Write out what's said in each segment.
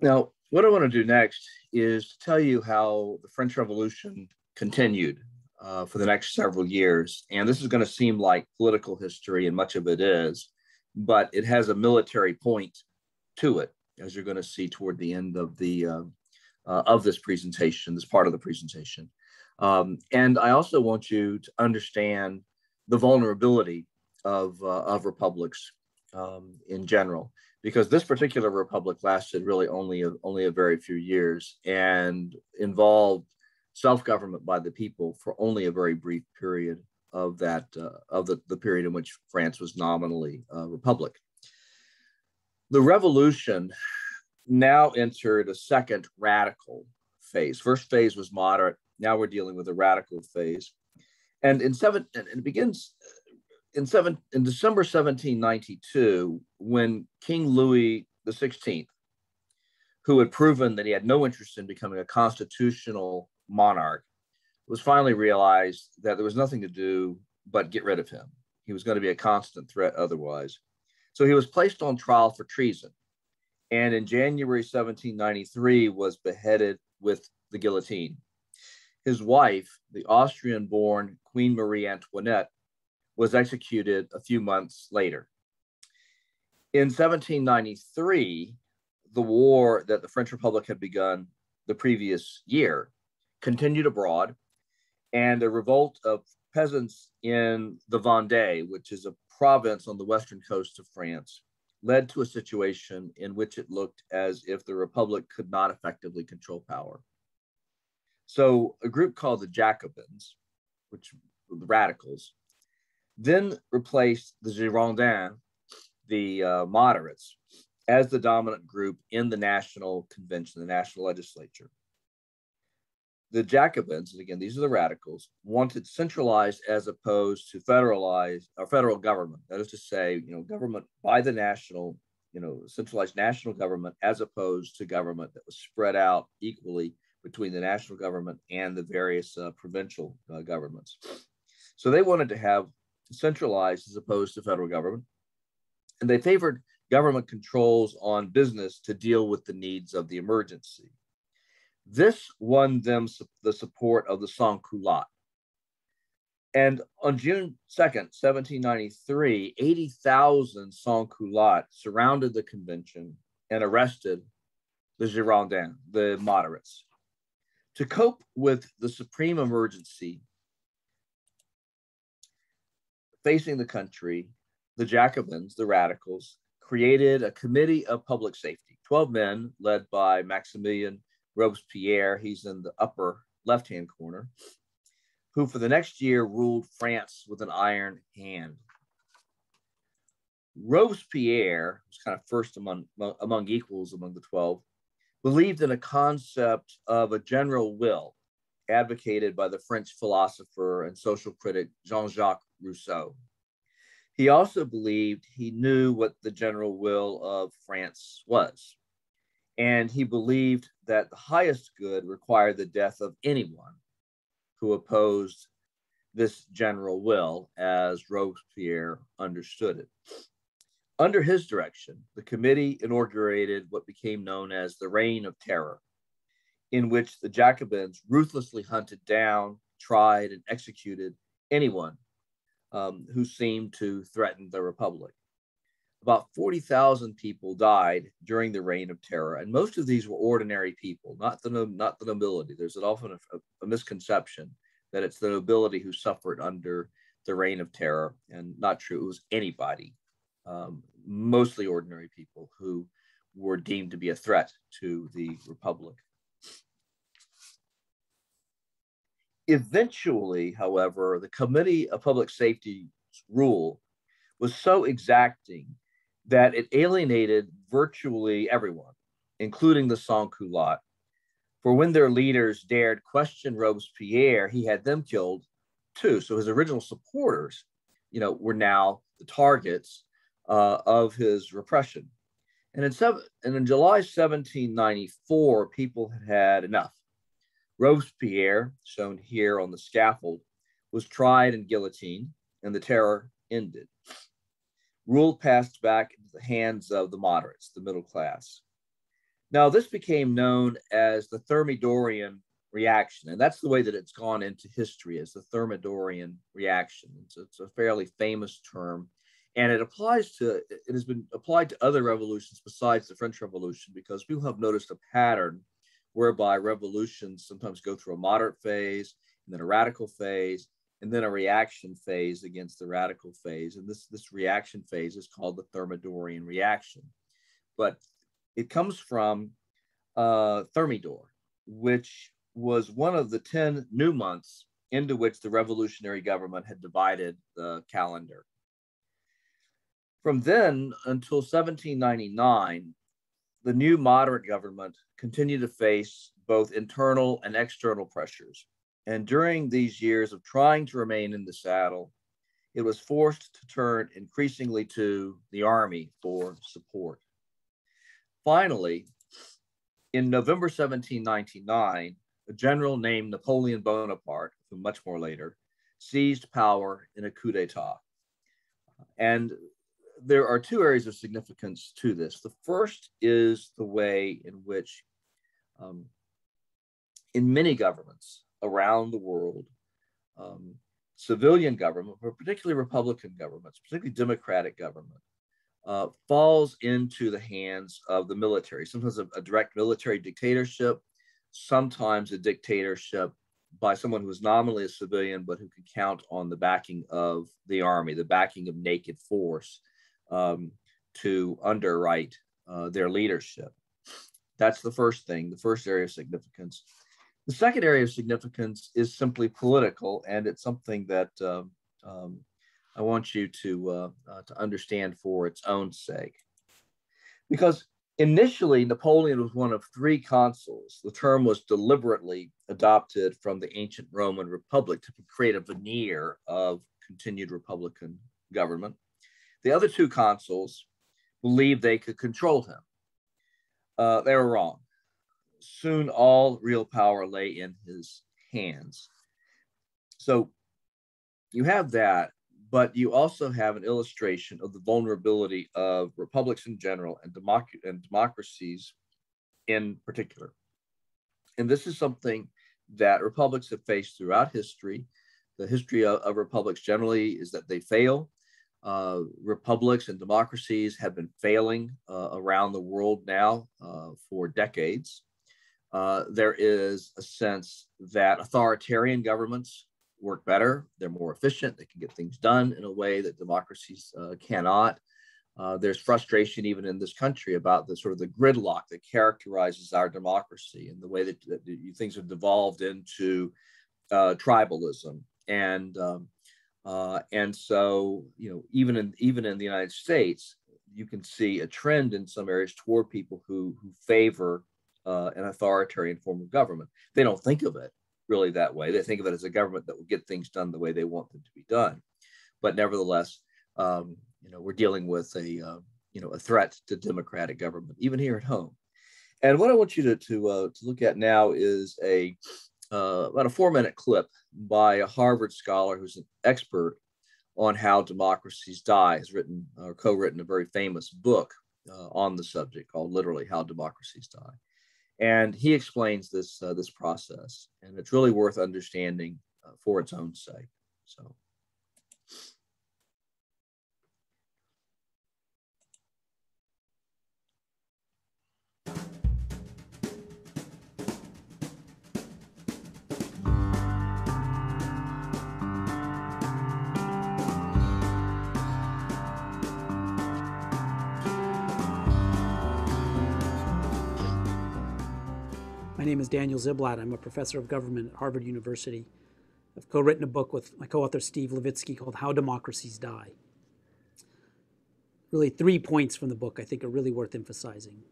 Now, what I want to do next is to tell you how the French Revolution continued uh, for the next several years. And this is going to seem like political history, and much of it is, but it has a military point to it, as you're going to see toward the end of the uh, uh, of this presentation, this part of the presentation. Um, and I also want you to understand the vulnerability of, uh, of republics um, in general, because this particular republic lasted really only a, only a very few years and involved self-government by the people for only a very brief period of that uh, of the, the period in which France was nominally a republic. The revolution now entered a second radical phase. First phase was moderate. Now we're dealing with a radical phase. And in seven, and it begins in seven in December 1792, when King Louis XVI, who had proven that he had no interest in becoming a constitutional monarch, was finally realized that there was nothing to do but get rid of him. He was going to be a constant threat otherwise. So he was placed on trial for treason and in January 1793 was beheaded with the guillotine. His wife, the Austrian born Queen Marie Antoinette, was executed a few months later. In 1793, the war that the French Republic had begun the previous year continued abroad, and a revolt of peasants in the Vendée, which is a province on the western coast of France, led to a situation in which it looked as if the Republic could not effectively control power. So a group called the Jacobins, which the radicals, then replaced the Girondins, the uh, moderates, as the dominant group in the national convention, the national legislature the Jacobins, and again, these are the radicals, wanted centralized as opposed to federalized or federal government. That is to say, you know, government by the national, you know, centralized national government as opposed to government that was spread out equally between the national government and the various uh, provincial uh, governments. So they wanted to have centralized as opposed to federal government. And they favored government controls on business to deal with the needs of the emergency. This won them the support of the Sans Culottes. And on June 2nd, 1793, 80,000 sans culottes surrounded the convention and arrested the Girondins, the moderates. To cope with the supreme emergency facing the country, the Jacobins, the radicals, created a committee of public safety, 12 men led by Maximilian Robespierre, he's in the upper left hand corner, who for the next year ruled France with an iron hand. Robespierre was kind of first among, among equals among the 12, believed in a concept of a general will advocated by the French philosopher and social critic Jean Jacques Rousseau. He also believed he knew what the general will of France was. And he believed that the highest good required the death of anyone who opposed this general will as Robespierre understood it. Under his direction, the committee inaugurated what became known as the Reign of Terror, in which the Jacobins ruthlessly hunted down, tried, and executed anyone um, who seemed to threaten the Republic about 40,000 people died during the reign of terror, and most of these were ordinary people, not the not the nobility. There's often a, a misconception that it's the nobility who suffered under the reign of terror, and not true. It was anybody, um, mostly ordinary people who were deemed to be a threat to the republic. Eventually, however, the Committee of Public Safety's rule was so exacting that it alienated virtually everyone, including the sans culottes. For when their leaders dared question Robespierre, he had them killed too. So his original supporters, you know, were now the targets uh, of his repression. And in, seven, and in July 1794, people had had enough. Robespierre, shown here on the scaffold, was tried and guillotined, and the terror ended rule passed back into the hands of the moderates, the middle class. Now, this became known as the Thermidorian reaction, and that's the way that it's gone into history as the Thermidorian reaction. It's, it's a fairly famous term, and it applies to it has been applied to other revolutions besides the French Revolution because people have noticed a pattern whereby revolutions sometimes go through a moderate phase and then a radical phase and then a reaction phase against the radical phase. And this, this reaction phase is called the Thermidorian reaction. But it comes from uh, Thermidor, which was one of the 10 new months into which the revolutionary government had divided the calendar. From then until 1799, the new moderate government continued to face both internal and external pressures. And during these years of trying to remain in the saddle, it was forced to turn increasingly to the army for support. Finally, in November 1799, a general named Napoleon Bonaparte, who much more later, seized power in a coup d'etat. And there are two areas of significance to this. The first is the way in which, um, in many governments around the world, um, civilian government, but particularly Republican governments, particularly Democratic government, uh, falls into the hands of the military. Sometimes a, a, direct military dictatorship, sometimes a dictatorship by someone who is nominally a civilian, but who can count on the backing of the army, the backing of naked force um, to underwrite uh, their leadership. That's the first thing, the first area of significance. The second area of significance is simply political, and it's something that um, um I want you to, uh, uh, to understand for its own sake. Because initially, Napoleon was one of three consuls. The term was deliberately adopted from the ancient Roman Republic to create a veneer of continued Republican government. The other two consuls believed they could control him. Uh, they were wrong. Soon all real power lay in his hands. So you have that but you also have an illustration of the vulnerability of republics in general and, democ- and democracies in particular. And this is something that republics have faced throughout history. The history of, of republics generally is that they fail. Uh, republics and democracies have been failing uh, around the world now uh, for decades. Uh, there is a sense that authoritarian governments work better. They're more efficient. They can get things done in a way that democracies uh, cannot. Uh, there's frustration even in this country about the sort of the gridlock that characterizes our democracy and the way that, that things have devolved into tribalism and um, uh, and so you know even in even in the United States you can see a trend in some areas toward people who who favor uh, an authoritarian form of government. They don't think of it really that way. They think of it as a government that will get things done the way they want them to be done. But nevertheless, um, you know, we're dealing with a uh, you know a threat to democratic government, even here at home. And what I want you to to, uh, to look at now is a uh, about a four minute clip by a Harvard scholar who's an expert on how democracies die. Has written or co-written a very famous book uh, on the subject called literally "How Democracies Die." and he explains this uh, this process and it's really worth understanding uh, for its own sake so name is Daniel Ziblatt. I'm a professor of government at Harvard University. I've co written a book with my co author Steve Levitsky called How Democracies Die. Really, three points from the book I think are really worth emphasizing.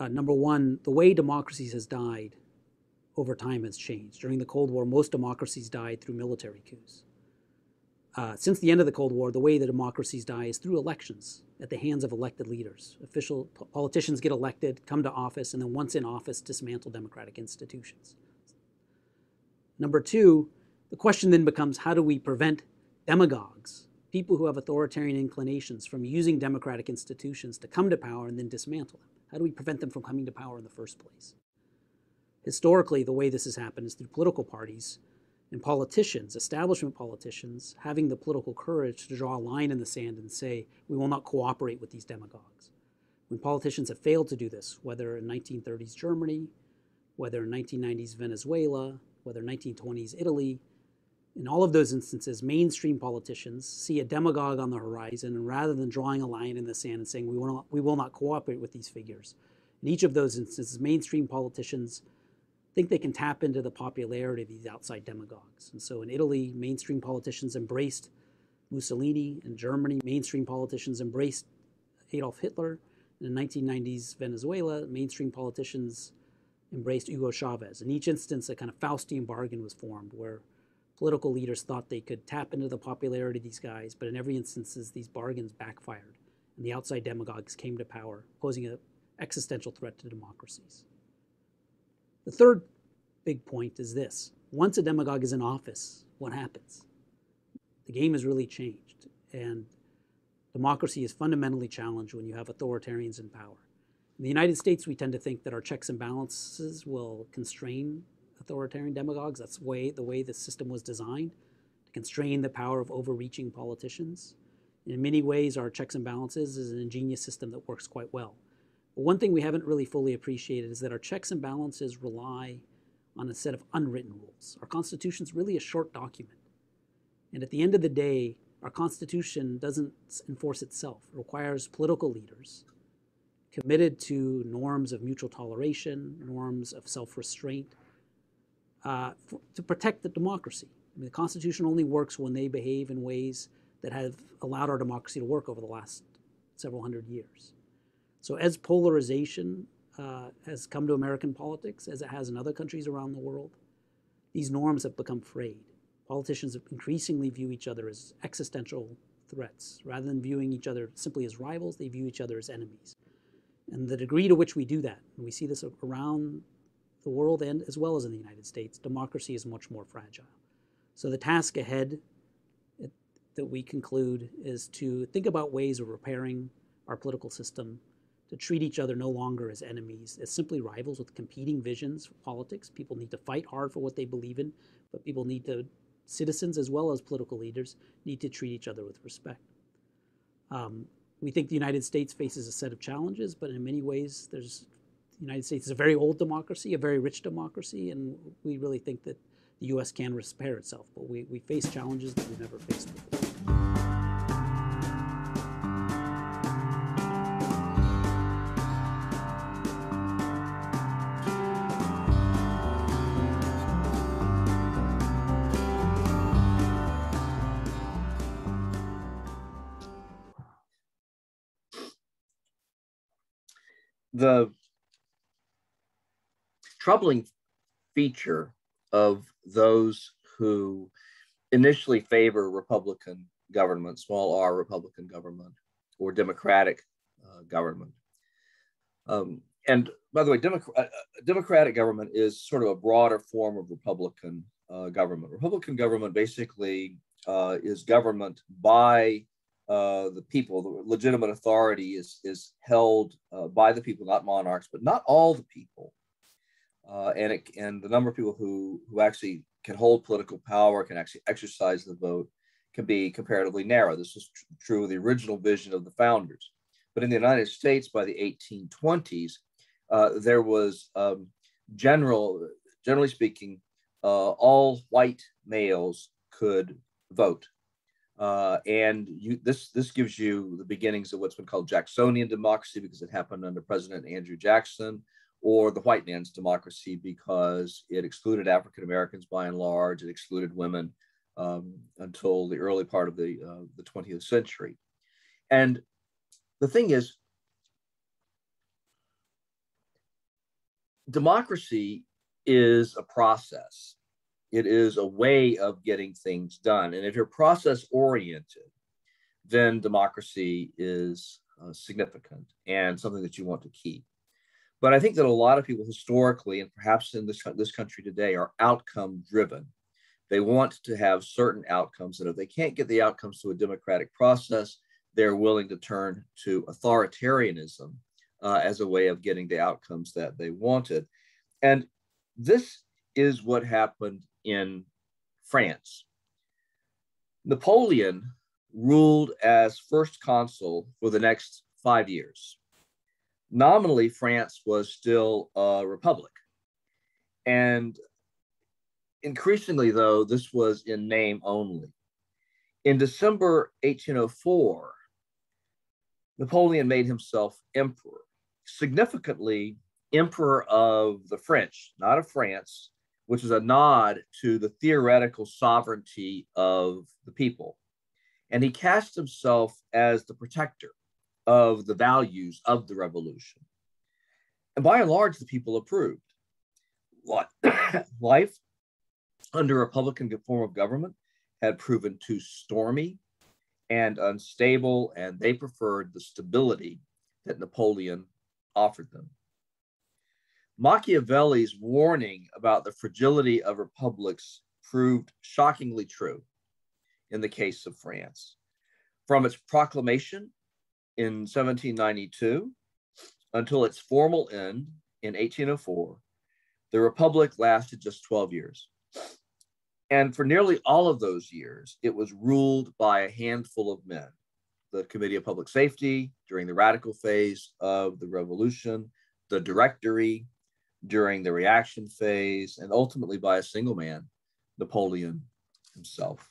Uh, number one, the way democracies has died over time has changed. During the Cold War, most democracies died through military coups. Uh, since the end of the Cold War, the way that democracies die is through elections at the hands of elected leaders. Official politicians get elected, come to office, and then once in office, dismantle democratic institutions. Number two, the question then becomes how do we prevent demagogues, people who have authoritarian inclinations, from using democratic institutions to come to power and then dismantle them? How do we prevent them from coming to power in the first place? Historically, the way this has happened is through political parties and politicians, establishment politicians, having the political courage to draw a line in the sand and say, we will not cooperate with these demagogues. When politicians have failed to do this, whether in 1930s Germany, whether in 1990s Venezuela, whether 1920s Italy, in all of those instances, mainstream politicians see a demagogue on the horizon, and rather than drawing a line in the sand and saying, we will not, we will not cooperate with these figures, in each of those instances, mainstream politicians think they can tap into the popularity of these outside demagogues. And so in Italy, mainstream politicians embraced Mussolini. In Germany, mainstream politicians embraced Adolf Hitler. In the 1990s Venezuela, mainstream politicians embraced Hugo Chavez. In each instance, a kind of Faustian bargain was formed where political leaders thought they could tap into the popularity of these guys, but in every instance, these bargains backfired, and the outside demagogues came to power, posing an existential threat to democracies. The third big point is this once a demagogue is in office, what happens? The game has really changed, and democracy is fundamentally challenged when you have authoritarians in power. In the United States, we tend to think that our checks and balances will constrain authoritarian demagogues. That's way, the way the system was designed to constrain the power of overreaching politicians. in many ways, our checks and balances is an ingenious system that works quite well. One thing we haven't really fully appreciated is that our checks and balances rely on a set of unwritten rules. Our Constitution is really a short document. And at the end of the day, our Constitution doesn't enforce itself. It requires political leaders committed to norms of mutual toleration, norms of self restraint, uh, to protect the democracy. I mean, the Constitution only works when they behave in ways that have allowed our democracy to work over the last several hundred years. So as polarization uh, has come to American politics, as it has in other countries around the world, these norms have become frayed. Politicians increasingly view each other as existential threats. Rather than viewing each other simply as rivals, they view each other as enemies. And the degree to which we do that, and we see this around the world and as well as in the United States, democracy is much more fragile. So the task ahead that we conclude is to think about ways of repairing our political system to treat each other no longer as enemies, as simply rivals with competing visions for politics. People need to fight hard for what they believe in, but people need to, citizens as well as political leaders, need to treat each other with respect. Um, we think the United States faces a set of challenges, but in many ways, there's the United States is a very old democracy, a very rich democracy, and we really think that the U.S. can repair itself. But we, we face challenges that we've never faced before. The troubling feature of those who initially favor Republican government, small r Republican government, or Democratic uh, government. Um, and by the way, Demo- uh, Democratic government is sort of a broader form of Republican uh, government. Republican government basically uh, is government by uh, the people, the legitimate authority is, is held uh, by the people, not monarchs, but not all the people. Uh, and, it, and the number of people who, who actually can hold political power, can actually exercise the vote, can be comparatively narrow. This was tr- true of the original vision of the founders. But in the United States by the 1820s, uh, there was um, general, generally speaking, uh, all white males could vote. Uh, and you, this this gives you the beginnings of what's been called Jacksonian democracy because it happened under President Andrew Jackson, or the white man's democracy because it excluded African Americans by and large. It excluded women um, until the early part of the uh, the 20th century. And the thing is, democracy is a process it is a way of getting things done. And if you're process oriented, then democracy is uh, significant and something that you want to keep. But I think that a lot of people historically, and perhaps in this, this country today, are outcome driven. They want to have certain outcomes, and if they can't get the outcomes through a democratic process, they're willing to turn to authoritarianism uh, as a way of getting the outcomes that they wanted. And this is what happened in France. Napoleon ruled as first consul for the next five years. Nominally, France was still a republic. And increasingly, though, this was in name only. In December 1804, Napoleon made himself emperor, significantly, emperor of the French, not of France, which is a nod to the theoretical sovereignty of the people. And he cast himself as the protector of the values of the revolution. And by and large, the people approved. Life under a Republican form of government had proven too stormy and unstable, and they preferred the stability that Napoleon offered them. Machiavelli's warning about the fragility of republics proved shockingly true in the case of France. From its proclamation in 1792 until its formal end in 1804, the Republic lasted just 12 years. And for nearly all of those years, it was ruled by a handful of men the Committee of Public Safety during the radical phase of the revolution, the Directory during the reaction phase, and ultimately by a single man, Napoleon himself.